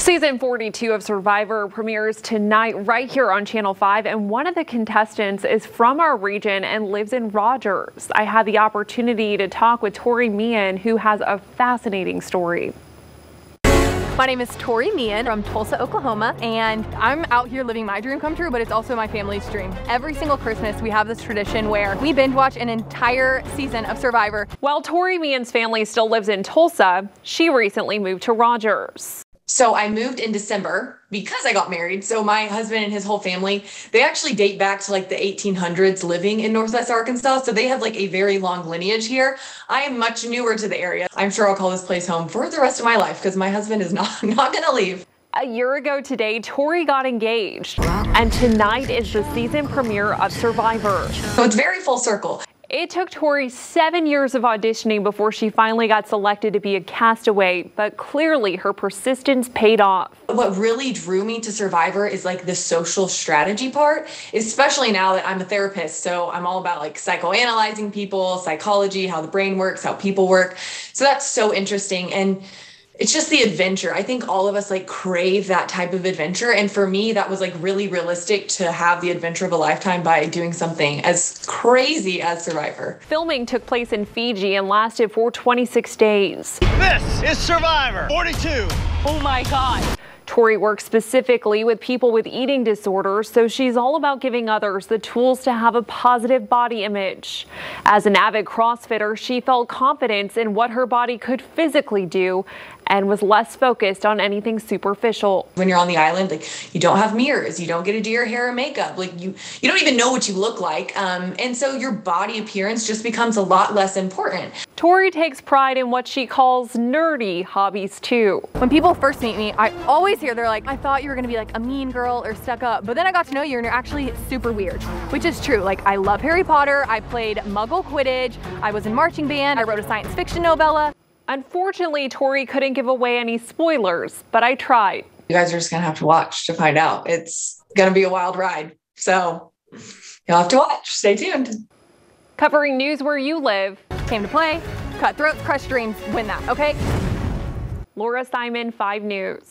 Season 42 of Survivor premieres tonight right here on Channel 5, and one of the contestants is from our region and lives in Rogers. I had the opportunity to talk with Tori Meehan, who has a fascinating story. My name is Tori Meehan from Tulsa, Oklahoma, and I'm out here living my dream come true, but it's also my family's dream. Every single Christmas, we have this tradition where we binge watch an entire season of Survivor. While Tori Meehan's family still lives in Tulsa, she recently moved to Rogers. So I moved in December because I got married. So my husband and his whole family, they actually date back to like the 1800s living in Northwest Arkansas. So they have like a very long lineage here. I am much newer to the area. I'm sure I'll call this place home for the rest of my life because my husband is not, not going to leave. A year ago today, Tori got engaged, and tonight is the season premiere of Survivor. So it's very full circle. It took Tori seven years of auditioning before she finally got selected to be a castaway, but clearly her persistence paid off. What really drew me to Survivor is like the social strategy part, especially now that I'm a therapist. So I'm all about like psychoanalyzing people, psychology, how the brain works, how people work. So that's so interesting. And it's just the adventure. I think all of us like crave that type of adventure. And for me, that was like really realistic to have the adventure of a lifetime by doing something as crazy as Survivor. Filming took place in Fiji and lasted for 26 days. This is Survivor 42. Oh my God. Tori works specifically with people with eating disorders, so she's all about giving others the tools to have a positive body image. As an avid CrossFitter, she felt confidence in what her body could physically do and was less focused on anything superficial. When you're on the island, like you don't have mirrors, you don't get to do your hair and makeup, like you you don't even know what you look like, um, and so your body appearance just becomes a lot less important. Tori takes pride in what she calls nerdy hobbies too. When people first meet me, I always hear they're like, I thought you were gonna be like a mean girl or stuck up, but then I got to know you and you're actually super weird, which is true. Like I love Harry Potter, I played Muggle Quidditch, I was in marching band, I wrote a science fiction novella. Unfortunately, Tori couldn't give away any spoilers, but I tried. You guys are just gonna have to watch to find out. It's gonna be a wild ride. So you'll have to watch. Stay tuned. Covering news where you live. Came to play, cut throats, crush dreams, win that, okay? Laura Simon, 5 News.